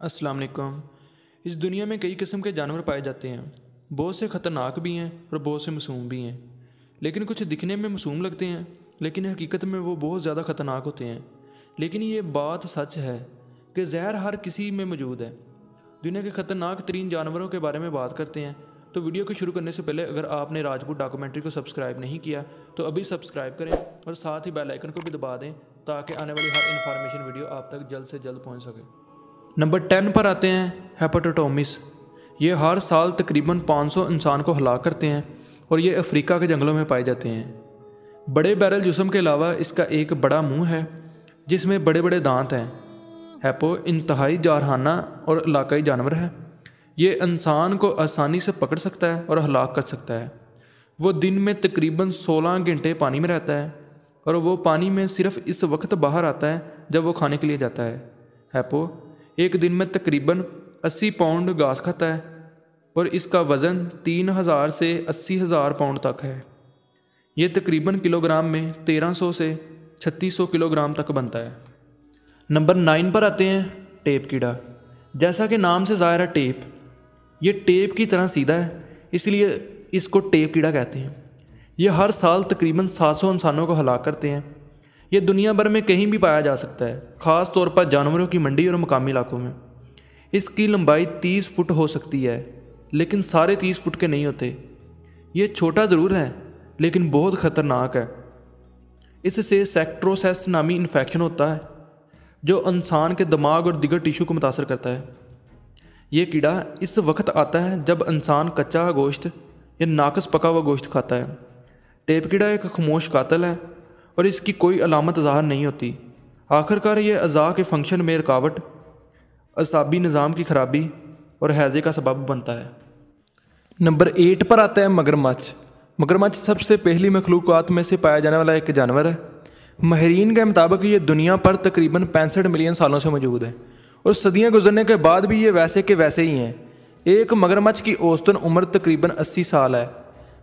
अस्सलाम इस दुनिया में कई किस्म के जानवर पाए जाते हैं। बहुत से ख़तरनाक भी हैं और बहुत से मासूम भी हैं। लेकिन कुछ दिखने में मासूम लगते हैं, लेकिन हकीकत में वो बहुत ज़्यादा ख़तरनाक होते हैं। लेकिन ये बात सच है कि जहर हर किसी में मौजूद है। दुनिया के ख़तरनाक तरीन जानवरों के बारे में बात करते हैं तो वीडियो को शुरू करने से पहले अगर आपने राजपूत डॉक्यूमेंट्री को सब्सक्राइब नहीं किया तो अभी सब्सक्राइब करें और साथ ही बेल आइकन को भी दबा दें ताकि आने वाली हर इन्फॉर्मेशन वीडियो आप तक जल्द से जल्द पहुँच सके। नंबर टेन पर आते हैं हेपाटोटोमिस ये हर साल तकरीबन 500 इंसान को हलाक करते हैं और ये अफ्रीका के जंगलों में पाए जाते हैं। बड़े बैरल जिसम के अलावा इसका एक बड़ा मुँह है, जिसमें बड़े बड़े दांत हैं। हैपो इंतहाई जारहाना और इलाकाई जानवर है। ये इंसान को आसानी से पकड़ सकता है और हलाक कर सकता है। वो दिन में तकरीबन 16 घंटे पानी में रहता है और वो पानी में सिर्फ़ इस वक्त बाहर आता है जब वो खाने के लिए जाता है। हैपो एक दिन में तकरीबन 80 पाउंड घास खाता है और इसका वज़न तीन हज़ार से अस्सी हज़ार पाउंड तक है। ये तकरीबन किलोग्राम में 1300 से 3600 किलोग्राम तक बनता है। नंबर नाइन पर आते हैं टेप कीड़ा। जैसा कि नाम से ज़ाहिर है टेप ये टेप की तरह सीधा है, इसलिए इसको टेप कीड़ा कहते हैं। ये हर साल तकरीबन 700 इंसानों को हलाक करते हैं। ये दुनिया भर में कहीं भी पाया जा सकता है, ख़ास तौर पर जानवरों की मंडी और मकामी इलाकों में। इसकी लंबाई 30 फुट हो सकती है, लेकिन सारे 30 फुट के नहीं होते। ये छोटा ज़रूर है, लेकिन बहुत ख़तरनाक है। इससे सेक्ट्रोसेस नामी इन्फेक्शन होता है, जो इंसान के दिमाग और दिगर टिश्यू को मुतासर करता है। ये कीड़ा इस वक्त आता है जब इंसान कच्चा गोश्त या नाकस पका हुआ गोश्त खाता है। टेप कीड़ा एक खामोश कातल है और इसकी कोई अलामत ज़ाहर नहीं होती। आखिरकार ये अज़ा के फ़ंक्शन में रुकावट, असाबी निज़ाम की खराबी और हैज़े का सबब बनता है। नंबर एट पर आता है मगरमच्छ। मगरमच्छ सबसे पहली मखलूक़ात में से पाया जाने वाला एक जानवर है। माहरीन के मुताबिक ये दुनिया पर तकरीबन पैंसठ मिलियन सालों से मौजूद है। और सदियाँ गुजरने के बाद भी ये वैसे के वैसे ही हैं। एक मगरमच्छ की औसतन उम्र तकरीबन 80 साल है।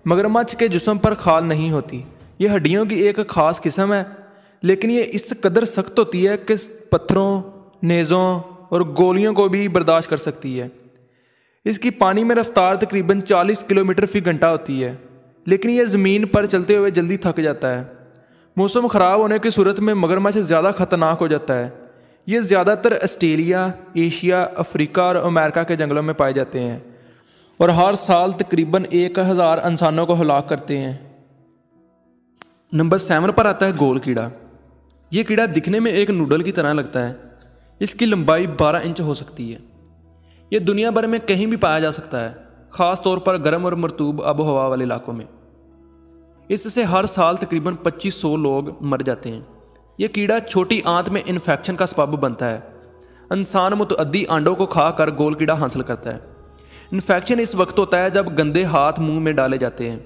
मगरमच्छ के जिसम पर खाल नहीं होती। ये हड्डियों की एक ख़ास किस्म है। लेकिन ये इस कदर सख्त होती है कि पत्थरों, नेज़ों और गोलियों को भी बर्दाश्त कर सकती है। इसकी पानी में रफ्तार तकरीबन 40 किलोमीटर फ़ी घंटा होती है। लेकिन यह ज़मीन पर चलते हुए जल्दी थक जाता है। मौसम ख़राब होने की सूरत में मगरमच्छ ज़्यादा ख़तरनाक हो जाता है। ये ज़्यादातर ऑस्ट्रेलिया, एशिया, अफ्रीका और अमेरिका के जंगलों में पाए जाते हैं और हर साल तकरीबन एक हज़ार इंसानों को हलाक करते हैं। नंबर सेवन पर आता है गोल कीड़ा। ये कीड़ा दिखने में एक नूडल की तरह लगता है। इसकी लंबाई 12 इंच हो सकती है। ये दुनिया भर में कहीं भी पाया जा सकता है, ख़ास तौर पर गर्म और मरतूब आबो हवा वाले इलाकों में। इससे हर साल तकरीबन 2500 लोग मर जाते हैं। यह कीड़ा छोटी आंत में इन्फेक्शन का सबब बनता है। इंसान मुतदी अंडों को खा कर गोल कीड़ा हासिल करता है। इन्फेक्शन इस वक्त होता है जब गंदे हाथ मुँह में डाले जाते हैं।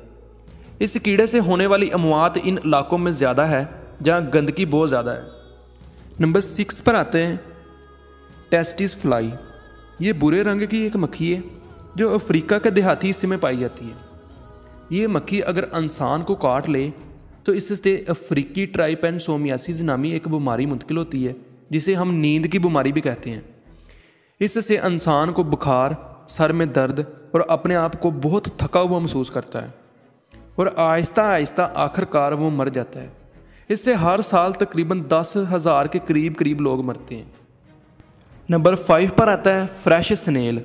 इस कीड़े से होने वाली अमवात इन इलाकों में ज़्यादा है, जहाँ गंदगी बहुत ज़्यादा है। नंबर सिक्स पर आते हैं। टेस्टिस फ्लाई ये बुरे रंग की एक मक्खी है, जो अफ्रीका के देहाती हिस्से में पाई जाती है। ये मक्खी अगर इंसान को काट ले तो इससे अफ्रीकी ट्राइपेनसोमियासिस नामी एक बीमारी मुंतकिल होती है, जिसे हम नींद की बीमारी भी कहते हैं। इससे इंसान को बुखार, सर में दर्द और अपने आप को बहुत थका हुआ महसूस करता है और आहिस्ता आहिस्ता आखिरकार वो मर जाता है। इससे हर साल तकरीबन दस हज़ार के करीब करीब लोग मरते हैं। नंबर फाइव पर आता है फ्रेश स्नेल,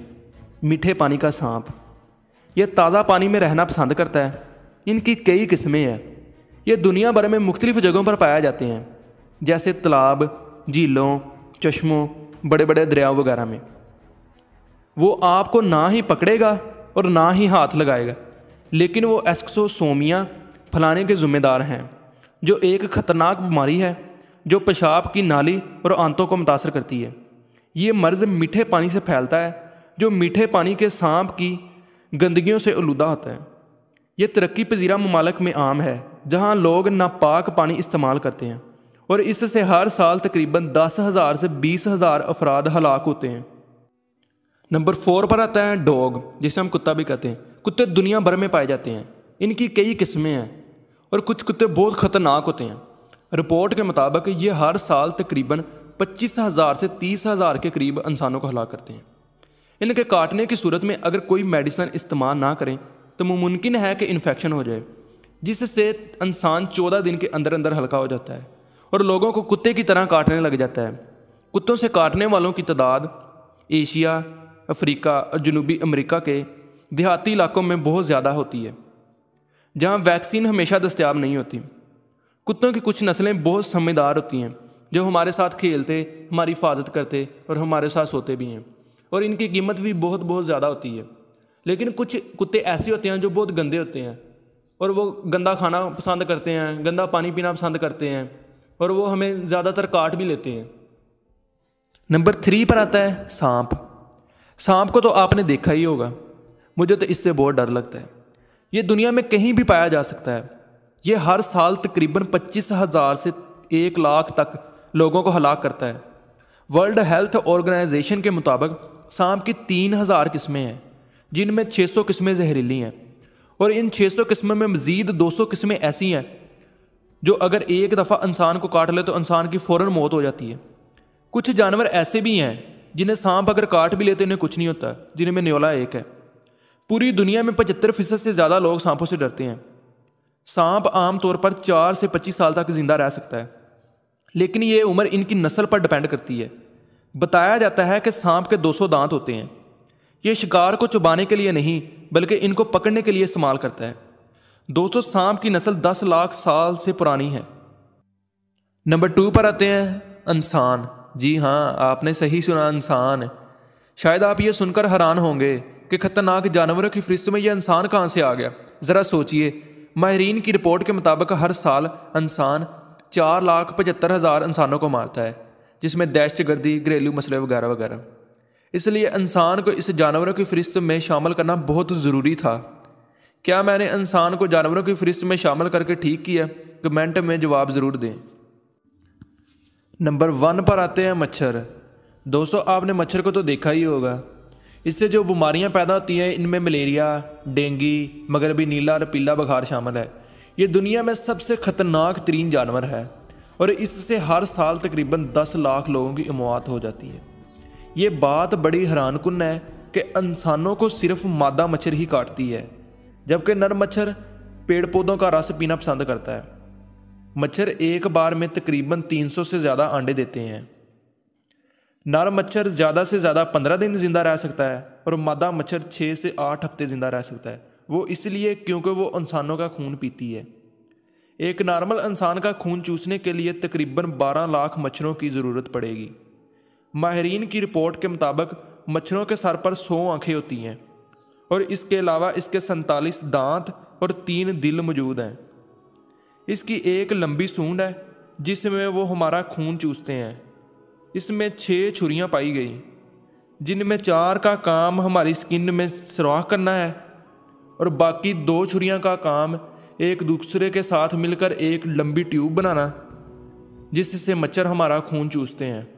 मीठे पानी का सांप। यह ताज़ा पानी में रहना पसंद करता है। इनकी कई किस्में हैं। ये दुनिया भर में मुख्तलिफ़ जगहों पर पाए जाते हैं, जैसे तालाब, झीलों, चश्मों बड़े बड़े दरियाओं वगैरह में। वो आपको ना ही पकड़ेगा और ना ही हाथ लगाएगा, लेकिन वो एक्सोसोमिया फैलाने के ज़िम्मेदार हैं, जो एक ख़तरनाक बीमारी है, जो पेशाब की नाली और आंतों को मुतासर करती है। ये मर्ज़ मीठे पानी से फैलता है, जो मीठे पानी के सांप की गंदगियों से आलूदा होता है। ये तरक्की पजीरा ममालक में आम है। जहाँ लोग नापाक पानी इस्तेमाल करते हैं, और इससे हर साल तकरीबन दस हज़ार से बीस हज़ार अफराद हलाक होते हैं। नंबर फोर पर आता है डॉग, जिसे हम कुत्ता भी कहते हैं। कुत्ते दुनिया भर में पाए जाते हैं। इनकी कई किस्में हैं, और कुछ कुत्ते बहुत ख़तरनाक होते हैं। रिपोर्ट के मुताबिक ये हर साल तकरीबन पच्चीस हज़ार से तीस हज़ार के करीब इंसानों को हलाक करते हैं। इनके काटने की सूरत में अगर कोई मेडिसिन इस्तेमाल ना करें तो मुमकिन है कि इन्फेक्शन हो जाए। जिससे इंसान चौदह दिन के अंदर अंदर हल्का हो जाता है और लोगों को कुत्ते की तरह काटने लग जाता है। कुत्तों से काटने वालों की तादाद एशिया, अफ्रीका और जनूबी अमेरिका के देहाती इलाकों में बहुत ज़्यादा होती है, जहाँ वैक्सीन हमेशा दस्तियाब नहीं होती। कुत्तों की कुछ नस्लें बहुत समझदार होती हैं, जो हमारे साथ खेलते, हमारी हिफाजत करते और हमारे साथ सोते भी हैं, और इनकी कीमत भी बहुत बहुत ज़्यादा होती है। लेकिन कुछ कुत्ते ऐसे होते हैं जो बहुत गंदे होते हैं और वो गंदा खाना पसंद करते हैं, गंदा पानी पीना पसंद करते हैं और वो हमें ज़्यादातर काट भी लेते हैं। नंबर थ्री पर आता है सांप। सांप को तो आपने देखा ही होगा। मुझे तो इससे बहुत डर लगता है। ये दुनिया में कहीं भी पाया जा सकता है। ये हर साल तकरीबन पच्चीस हज़ार से एक लाख तक लोगों को हलाक करता है। वर्ल्ड हेल्थ ऑर्गेनाइजेशन के मुताबिक सांप की तीन हज़ार किस्में हैं, जिनमें 600 किस्में जहरीली हैं। और इन 600 किस्मों में मज़ीद 200 किस्में ऐसी हैं, जो अगर एक दफ़ा इंसान को काट ले तो इंसान की फ़ौर मौत हो जाती है। कुछ जानवर ऐसे भी हैं, जिन्हें सांप अगर काट भी लेते उन्हें कुछ नहीं होता जिनमें न्योला एक है। पूरी दुनिया में पचहत्तर फ़ीसद से ज़्यादा लोग सांपों से डरते हैं। सांप आमतौर पर चार से पच्चीस साल तक ज़िंदा रह सकता है, लेकिन ये उम्र इनकी नस्ल पर डिपेंड करती है। बताया जाता है कि सांप के 200 दांत होते हैं। ये शिकार को चुबाने के लिए नहीं, बल्कि इनको पकड़ने के लिए इस्तेमाल करता है। दोस्तों, सांप की नस्ल 10 लाख साल से पुरानी है। नंबर टू पर आते हैं, इंसान। जी हाँ आपने सही सुना, इंसान। शायद आप ये सुनकर हैरान होंगे कि खतरनाक जानवरों की फरिस्त में यह इंसान कहाँ से आ गया। ज़रा सोचिए, माहरीन की रिपोर्ट के मुताबिक हर साल इंसान चार लाख पचहत्तर हज़ार इंसानों को मारता है, जिसमें दहशत गर्दी घरेलू मसले वगैरह वगैरह। इसलिए इंसान को इस जानवरों की फरिस्त में शामिल करना बहुत ज़रूरी था। क्या मैंने इंसान को जानवरों की फरिस्त में शामिल करके ठीक किया? कमेंट में जवाब ज़रूर दें। नंबर वन पर आते हैं मच्छर। दोस्तों, आपने मच्छर को तो देखा ही होगा। इससे जो बीमारियाँ पैदा होती हैं, इनमें मलेरिया, डेंगी मगरबी नीला और पीला बुखार शामिल है। ये दुनिया में सबसे ख़तरनाक तरीन जानवर है और इससे हर साल तकरीबन 10 लाख लोगों की अमवात हो जाती है। ये बात बड़ी हैरान कन है कि इंसानों को सिर्फ़ मादा मच्छर ही काटती है, जबकि नर मच्छर पेड़ पौधों का रस पीना पसंद करता है। मच्छर एक बार में तकरीबन 300 से ज़्यादा अंडे देते हैं। नर मच्छर ज़्यादा से ज़्यादा पंद्रह दिन ज़िंदा रह सकता है और मादा मच्छर छः से आठ हफ़्ते ज़िंदा रह सकता है। वो इसलिए क्योंकि वो इंसानों का खून पीती है। एक नॉर्मल इंसान का खून चूसने के लिए तकरीबन 12 लाख मच्छरों की ज़रूरत पड़ेगी। माहरीन की रिपोर्ट के मुताबिक मच्छरों के सर पर सौ आँखें होती हैं और इसके अलावा इसके सैंतालीस दांत और तीन दिल मौजूद हैं। इसकी एक लंबी सूंड है, जिसमें वो हमारा खून चूसते हैं। इसमें छः छुरियाँ पाई गई, जिनमें चार का काम हमारी स्किन में सुराख करना है और बाकी दो छुरियाँ का काम एक दूसरे के साथ मिलकर एक लंबी ट्यूब बनाना, जिससे मच्छर हमारा खून चूसते हैं।